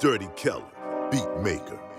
Dirty Keller, beat maker.